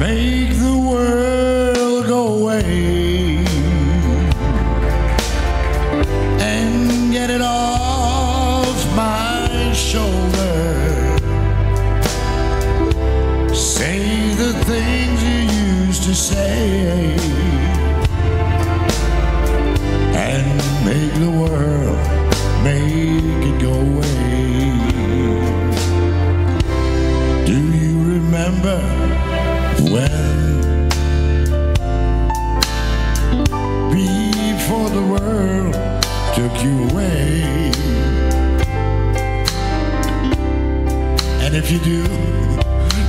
make the world go away and get it off my shoulder. Say the things you used to say and make the world make it go away. You away. And if you do,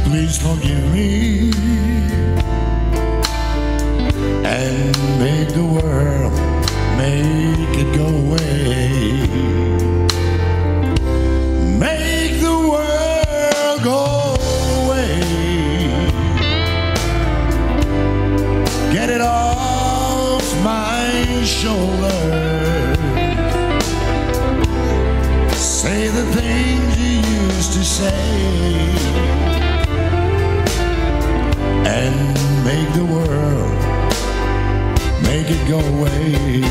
please forgive me. And make the world, make it go away. Make the world go away. Get it off my shoulder. Say the things you used to say. And make the world, make it go away.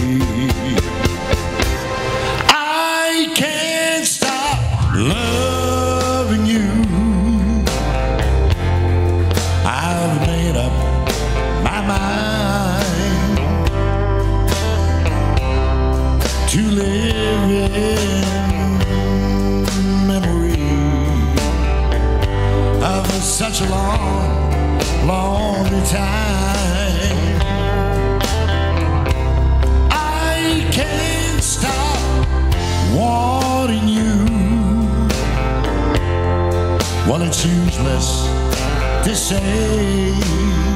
I can't stop loving you. I've made up my mind to live in a long, long time. I can't stop wanting you. Well, it's useless to say.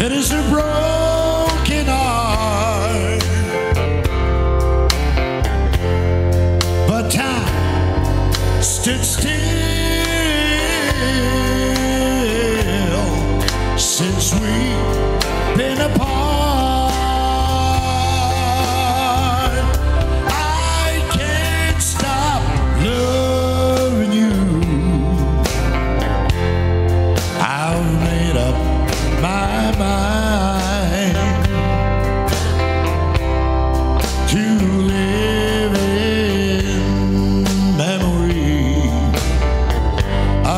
It is a broken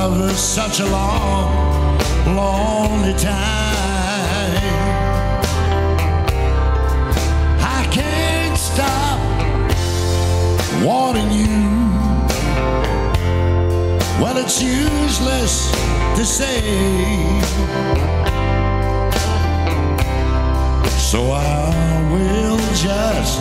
such a long, lonely time. I can't stop wanting you. Well, it's useless to say. So I will just